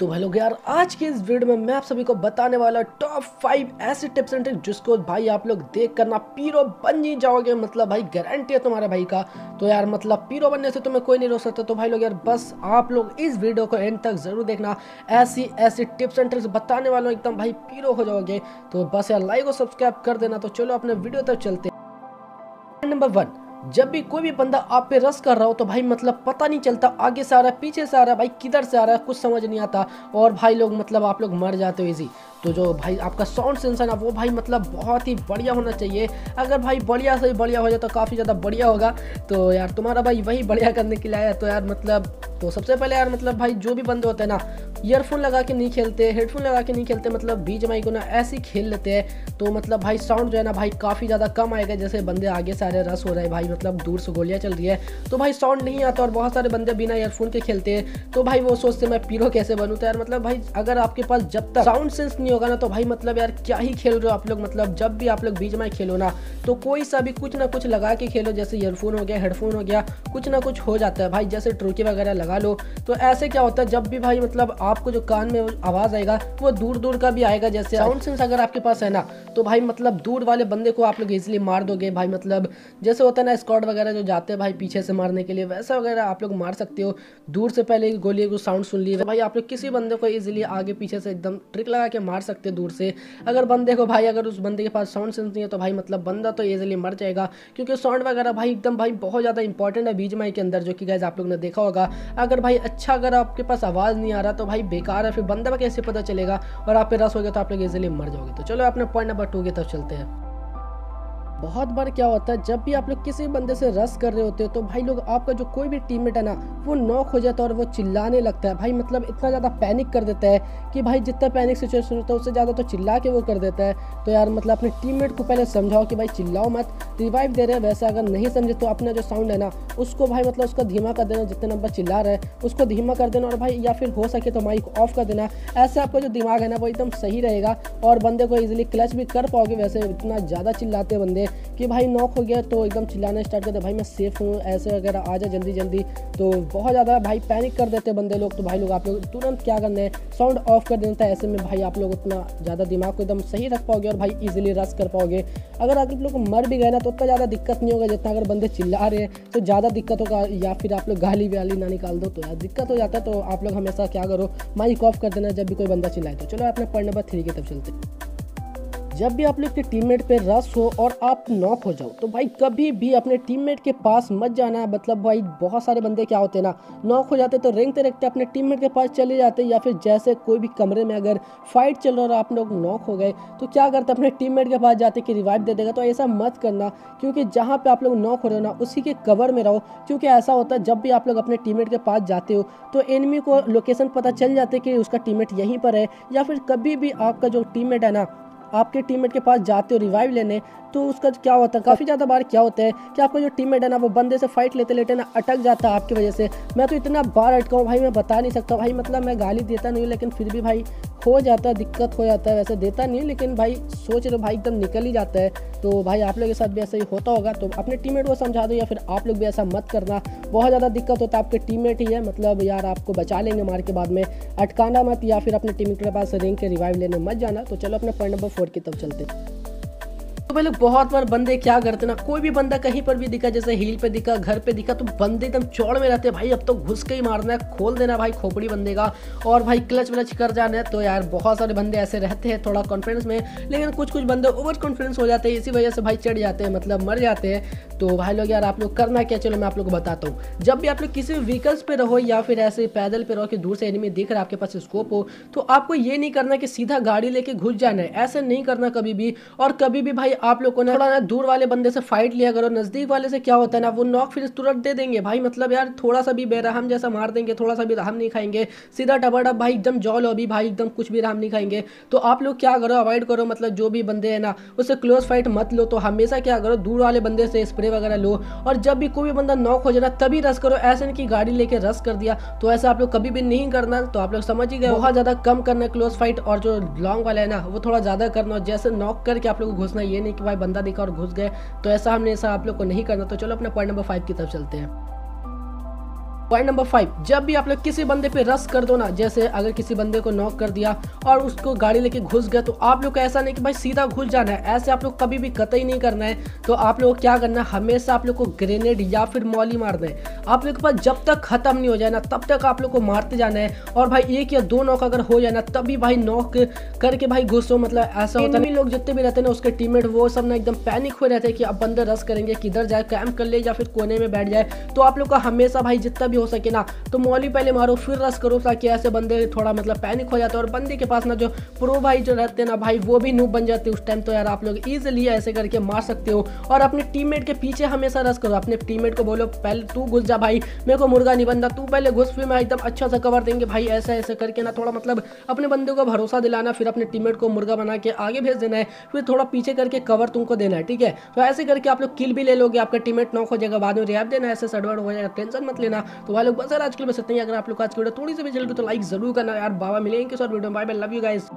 तो लोग यार, आज के इस वीडियो में मैं आप सभी को बताने वाला टॉप फाइव ऐसे टिप्स एंड ट्रिक्स जिसको भाई आप लोग देख करना पीरो बन ही जाओगे मतलब भाई गारंटी है तुम्हारे भाई का। तो यार मतलब पीरो बनने से तुम्हें कोई नहीं रोक सकता। तो भाई लोग यार, बस आप लोग इस वीडियो को एंड तक ज़रूर देखना। ऐसी ऐसी टिप्स एंड ट्रिक्स बताने वालों एकदम भाई पीरो हो जाओगे। तो बस यार लाइक और सब्सक्राइब कर देना। तो चलो अपने वीडियो तक चलते नंबर वन जब भी कोई भी बंदा आप पे रस कर रहा हो तो भाई मतलब पता नहीं चलता, आगे से आ रहा है, पीछे से आ रहा है, भाई किधर से आ रहा है, कुछ समझ नहीं आता और भाई लोग मतलब आप लोग मर जाते हो इजी तो जो भाई, आपका साउंड सेंस है वो भाई मतलब बहुत ही बढ़िया होना चाहिए। अगर भाई बढ़िया से बढ़िया हो जाए तो काफ़ी ज़्यादा बढ़िया होगा। तो यार, तुम्हारा भाई वही बढ़िया करने के लिए आया तो यार मतलब तो सबसे पहले यार मतलब भाई जो भी बंदे होते हैं ना ईयरफोन लगा के नहीं खेलते हेडफोन लगा के नहीं खेलते मतलब बीच माई को ना ऐसे खेल लेते हैं। तो मतलब भाई साउंड जो है ना भाई काफ़ी ज़्यादा कम आएगा, जैसे बंदे आगे से आ रहे रस हो रहे हैं, भाई मतलब दूर से गोलियाँ चल रही है। तो भाई साउंड नहीं आता और बहुत सारे बंदे बिना ईयरफोन के खेलते हैं। तो भाई वो सोचते मैं पीरो कैसे बनूँ? तो यार मतलब भाई, अगर आपके पास जब तक साउंड सेंस नहीं होगा ना तो भाई मतलब यार क्या ही खेल रहे हो आप लोग? मतलब जब भी आप लोग बीच में खेलो ना तो कोई सा भी कुछ ना कुछ लगा के खेलो जैसे ईयरफोन हो गया हेडफोन हो गया कुछ ना कुछ हो जाता है। भाई जैसे ट्रोकी वगैरह लगा लो तो ऐसे क्या होता है जब भी भाई मतलब आपको जो कान में आवाज़ आएगा वो दूर दूर का भी आएगा जैसे साउंड सेंस अगर आपके पास है ना तो भाई मतलब दूर वाले बंदे को आप लोग इजिली मार दोगे। भाई मतलब जैसे होता है ना स्कॉट वगैरह जो जाते हैं भाई पीछे से मारने के लिए वैसा वगैरह आप लोग मार सकते हो। दूर से पहले गोली को साउंड सुन लिए भाई आप लोग किसी बंदे को इजिली आगे पीछे से एकदम ट्रिक लगा के मार सकते दूर से। अगर बंदे को भाई, अगर उस बंदे के पास साउंड सेंस नहीं है तो भाई मतलब बंदा तो ईजिली मर जाएगा। क्योंकि साउंड वगैरह भाई एकदम भाई बहुत ज़्यादा इंपॉर्टेंट है बीजमाई के अंदर, जो कि गैस आप लोग ने देखा होगा। अगर भाई अच्छा अगर आपके पास आवाज़ नहीं आ रहा तो भाई बेकार है, फिर बंदा कैसे पता चलेगा? और आप पे रस हो गया तो आप लोग ईजिली मर जाओगे। तो चलो अपने पॉइंट नंबर टू के तरफ़ चलते हैं। बहुत बार क्या होता है, जब भी आप लोग किसी बंदे से रस कर रहे होते हो तो भाई लोग, आपका जो कोई भी टीममेट है ना, वो नॉक हो जाता है और वो चिल्लाने लगता है। भाई मतलब इतना ज़्यादा पैनिक कर देता है कि भाई, जितना पैनिक सिचुएशन होता है, उससे ज़्यादा तो चिल्ला के वो कर देता है। तो यार मतलब अपने टीममेट को पहले समझाओ कि भाई, चिल्लाओ मत रिवाइव दे रहे हैं। वैसे अगर नहीं समझे तो अपना जो साउंड है ना, उसको भाई मतलब उसका धीमा कर देना, जितने नंबर चिल्ला रहे उसको धीमा कर देना और भाई, या फिर हो सके तो माइक ऑफ़ कर देना। ऐसे आपका जो दिमाग है ना, वो एकदम सही रहेगा और बंदे को ईजिली क्लच भी कर पाओगे। वैसे इतना ज़्यादा चिल्लाते बंदे कि भाई नॉक हो गया तो एकदम चिल्लाना स्टार्ट करते भाई मैं सेफ़ हूँ, ऐसे वगैरह आ जाए जल्दी जल्दी तो बहुत ज़्यादा भाई पैनिक कर देते बंदे लोग। तो भाई लोग आप लोग तुरंत क्या करना है? साउंड ऑफ़ कर देना था ऐसे में भाई आप लोग उतना ज़्यादा दिमाग को एकदम सही रख पाओगे और भाई ईजिली रस कर पाओगे। अगर आप लोग मर भी गए ना तो उतना ज़्यादा दिक्कत नहीं होगा जितना अगर बंदे चिल्ला रहे हैं तो ज़्यादा दिक्कत होगा। या फिर आप लोग गाली वाली ना निकाल दो तो यार दिक्कत हो जाता है तो आप लोग हमेशा क्या करो माइक ऑफ़ कर देना जब भी कोई बंदा चिल्लाए। तो चलो अपने पॉइंट नंबर थ्री की तरफ़ चलते जब भी आप लोग के टीममेट पे रस हो और आप नॉक हो जाओ तो भाई कभी भी अपने टीममेट के पास मत जाना। है मतलब भाई, बहुत सारे बंदे क्या होते हैं ना नॉक हो जाते तो रेंगते रेंगते अपने टीममेट के पास चले जाते या फिर जैसे कोई भी कमरे में अगर फाइट चल रहा और आप लोग नॉक हो गए तो क्या करते अपने टीममेट के पास जाते कि रिवाइव दे देगा। तो ऐसा मत करना, क्योंकि जहाँ पर आप लोग नॉक हो रहे हो ना, उसी के कवर में रहो। क्योंकि ऐसा होता है, जब भी आप लोग अपने टीममेट के पास जाते हो तो एनिमी को लोकेशन पता चल जाते कि उसका टीममेट यहीं पर है, या फिर कभी भी आपका जो टीममेट है ना आपके टीममेट के पास जाते हो रिवाइव लेने तो उसका क्या होता है? काफ़ी ज़्यादा बार क्या होता है कि आपका जो टीममेट है ना, वो बंदे से फाइट लेते लेते ना अटक जाता है आपकी वजह से। मैं तो इतना बार अटका हूँ भाई मैं बता नहीं सकता। भाई मतलब मैं गाली देता नहीं लेकिन फिर भी भाई हो जाता है, दिक्कत हो जाता है। वैसे देता नहीं लेकिन भाई सोच रहे भाई एकदम निकल ही जाता है। तो भाई आप लोग के साथ भी ऐसा ही होता होगा। तो अपने टीममेट को समझा दो या फिर आप लोग भी ऐसा मत करना। बहुत ज़्यादा दिक्कत होता है, आपके टीममेट ही है। मतलब यार आपको बचा लेंगे मार के बाद में। अटकाना मत या फिर अपने टीम के पास रिंग के रिवाइव लेने मत जाना। तो चलो अपने पॉइंट नंबर फोर की तरफ़ चलते। पहले बहुत बार बंदे क्या करते ना, कोई भी बंदा कहीं पर भी दिखा, जैसे हील पे दिखा, घर पे दिखा तो बंदे एकदम चौड़ में रहते भाई, अब तो घुस के ही मारना है, खोल देना भाई खोपड़ी बंदे का। और भाई, क्लच व्लच कर जाना है तो यार बहुत सारे बंदे ऐसे रहते हैं थोड़ा कॉन्फिडेंस में, लेकिन कुछ कुछ बंदे ओवर कॉन्फिडेंस हो जाते हैं, इसी वजह से भाई चढ़ जाते हैं मतलब मर जाते हैं। तो भाई लोग, यार आप लोग करना क्या, चलो मैं आप लोग को बताता हूँ। जब भी आप लोग किसी भी व्हीकल्स पे रहो या फिर ऐसे पैदल पे रहो कि दूर से एनिमी दिख रहा है, आपके पास स्कोप हो तो आपको ये नहीं करना कि सीधा गाड़ी लेके घुस जाना है, ऐसे नहीं करना कभी भी। और कभी भी भाई आप लोग ना थोड़ा दूर वाले बंदे से फाइट लिया करो, नज़दीक वाले से क्या होता है ना, वो नॉक फिर तुरंत दे देंगे। भाई मतलब यार थोड़ा सा भी बेरहम जैसा मार देंगे थोड़ा सा भी रहम नहीं खाएँगे। सीधा टबा भाई, एकदम जौ लो अभी, भाई, एकदम कुछ भी रहम नहीं खाएँगे। तो आप लोग क्या करो अवॉइड करो मतलब जो भी बंदे हैं ना, उससे क्लोज फाइट मत लो। तो हमेशा क्या करो, दूर वाले बंदे से स्प्रे वगैरह लो। और जब भी कोई भी बंदा नॉक हो जाना तभी रस करो। ऐसे नहीं कि गाड़ी लेके रस कर दिया तो ऐसा आप लोग कभी भी नहीं करना। तो आप लोग समझ ही गए, बहुत ज़्यादा कम करना क्लोज फाइट और जो लॉन्ग वाला है ना, वो थोड़ा ज़्यादा करना। जैसे नॉक करके आप लोग को घुसना, ये नहीं कि भाई बंदा देखा और घुस गए। तो ऐसा हमने, ऐसा आप लोग को नहीं करना। तो चलो अपना पॉइंट नंबर फाइव की तरफ़ चलते हैं। पॉइंट नंबर फाइव जब भी आप लोग किसी बंदे पे रस कर दो ना, जैसे अगर किसी बंदे को नॉक कर दिया और उसको गाड़ी लेके घुस गया तो आप लोग को ऐसा नहीं कि भाई सीधा घुस जाना है। ऐसे आप लोग कभी भी कतई नहीं करना है। तो आप लोग क्या करना है? हमेशा आप लोग को ग्रेनेड या फिर मॉली मारना है। आप लोग के पास जब तक खत्म नहीं हो जाए ना, तब तक आप लोग को मारते जाना है। और भाई एक या दो नॉक अगर हो जाए ना, तभी भाई नॉक करके भाई घुसो। मतलब ऐसा होता है लोग जितने भी रहते ना, उसके टीममेट वो सब ना एकदम पैनिक हो रहते हैं कि अब बंदे रस करेंगे, किधर जाए कैम्प कर ले या फिर कोने में बैठ जाए। तो आप लोग का हमेशा भाई जितना भी हो सके ना। तो मॉली पहले मारो, फिर रस करो ताकि ऐसे बंदे थोड़ा मतलब पैनिक हो जाते और बंदे के पास ना जो प्रो भाई जो रहते हैं ना भाई, वो भी नूब बन जाते उस टाइम तो यार आप लोग ईजिली ऐसे करके मार सकते हो। और अपने टीममेट के पीछे हमेशा रस करो। अपने टीममेट को बोलो, पहले तू घुस जा भाई, मेरे को मुर्गा नहीं बनता तू पहले घुस, फिर मैं एकदम अच्छा सा कवर देंगे भाई। ऐसा, ऐसे करके ना थोड़ा मतलब अपने बंदे को भरोसा दिलाना, फिर अपने टीममेट को मुर्गा बना के आगे भेज देना है। फिर थोड़ा पीछे करके कवर तुमको देना है, ठीक है? तो ऐसे करके आप लोग किल भी ले लोगे, आपका टीममेट नॉक हो जाएगा, बाद में रियाब देना, ऐसे सडवर्ड हो जाएगा टेंशन मत लेना। तो भाई लोग बस आज के लिए बस इतना ही अगर आप लोग आज की वीडियो थोड़ी सी भी चल तो लाइक ज़रूर करना। यार, बाबा मिलेंगे sir video bye bye love you guys